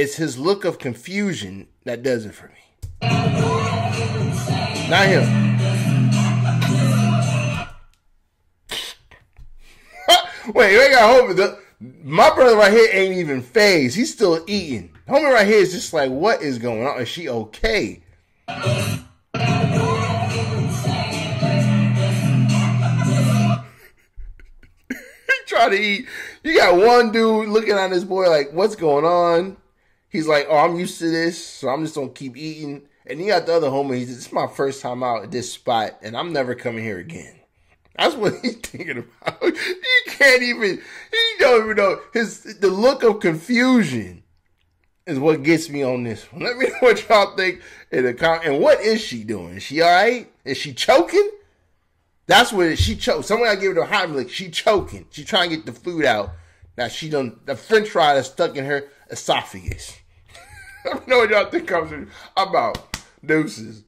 It's his look of confusion that does it for me. Not him. wait, wait, got homie. The, my brother right here ain't even fazed. He's still eating. Homie right here is just like, what is going on? Is she okay? try to eat. You got one dude looking at this boy like, what's going on? He's like, oh, I'm used to this, so I'm just gonna keep eating. And he got the other homie. He's, this is my first time out at this spot, and I'm never coming here again. That's what he's thinking about. He can't even. He don't even know his the look of confusion is what gets me on this one. Let me know what y'all think in the comment. And what is she doing? Is she all right? Is she choking? That's what she choked. Someone I give her the Heimlich. She choking. She trying to get the food out. Now she done the French fry that's stuck in her esophagus. I don't know what y'all think comes. I'm out. Deuces.